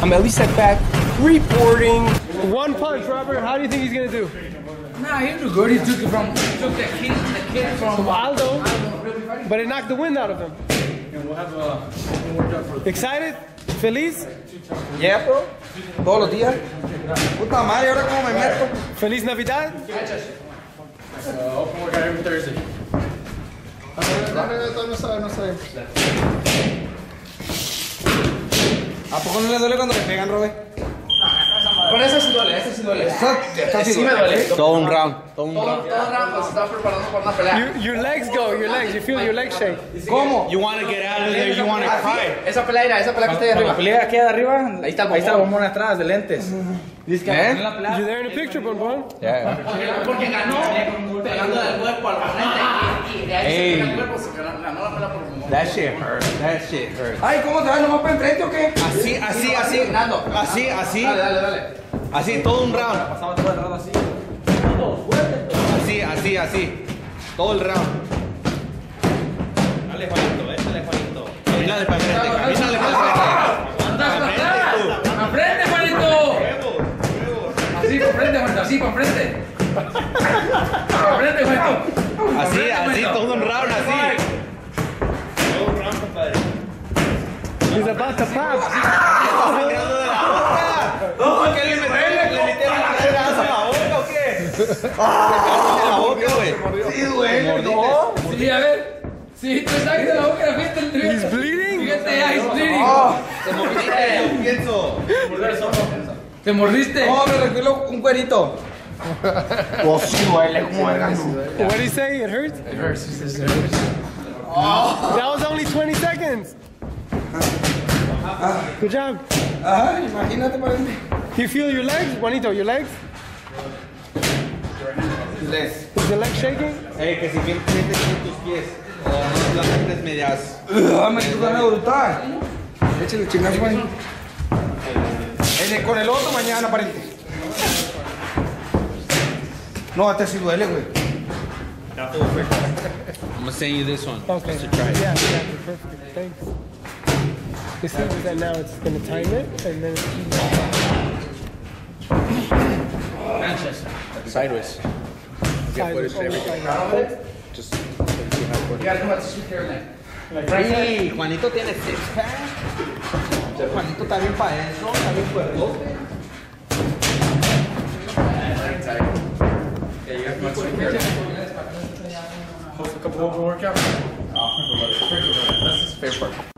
I'm at least at back reporting. One punch, Robert. How do you think he's gonna do? Nah, he do good. He took it from he took the kid, the kid from From Aldo, Really but it knocked the wind out of him. And we'll have a we'll work out Excited? Feliz? Yeah, bro. Todos los días. Puta madre, ahora cómo me meto. Feliz Navidad? uh, open workout every Thursday. No, no, no, no sabe, no sabe. ¿A poco no le duele cuando le pegan, Robe? Pero esa sí duele, esa sí duele. Esa- esa sí sí me duele. duele. Todo un round, todo un Todo, round. todo Rafa se está preparando para una pelea. Your, your legs go, your legs. You feel your legs shake. ¿Cómo? You want to get out of there, you want to cry. Esa pelea, mira, esa pelea que está ahí Cuando arriba. pelea aquí de arriba, Ahí está el ahí está el bombón. bombón atrás de lentes. Dice que ¿Eh? en la pelea. You there in the picture, Bon Bon? Porque ganó pegando del cuerpo al frente y, y de ahí se pega el cuerpo, se ganó, That shit hurt. That shit hurt. Ay, ¿cómo te vas? ¿Nomás para enfrente o qué? Así, así, así. Así, así. Dale, dale, dale. Así, todo un round. Pasamos todo el rato así. Así, así, así. Todo el round. Dale, Juanito, échale, Juanito. Camínale para enfrente, camínale para enfrente. ¡Para frente, Juanito! Así, para frente, Juanito, así, para frente. Para frente, Juanito. Así, así, todo un round, He's about to pop. Sangrando de la boca. No, ¿qué le metieron? ¿Le metieron la pedazo en la boca o qué? en la boca, güey. Sí, duele, no. Sí, a ver. Sí, te de la boca la fiesta el trío. He's bleeding? Fíjate, ya, he's bleeding. Te mordiste, yo pienso. ¿Te mordiste? No, me recuerdo un cuerito. Oh, sí duele, como verga. What did he say? It hurts? It hurts, it says it hurts. That was only 20 seconds. Good job. Ajá, imagínate, parente. Do you feel your legs? Juanito, your legs? Les. Is your leg shaking? Eh, que si bien sientes en tus pies. O no las sientes medias. Ah, me quito una brutal. Échale chingazo, Juanito. En el- Con el otro mañana, parente. No, este sí duele, güey. I'm gonna send you this one. Okay. Just to try it. Yeah, exactly. Perfect. Thanks. You see that now it's going to time it and then it's Sideways. sideways. Just. You gotta come out to sweet hair line. Sí, Juanito tiene six pack. Juanito está bien para eso, está bien fuertote. Yeah, you gotta come out to sweet hair line. A couple open workout. That's his favorite part.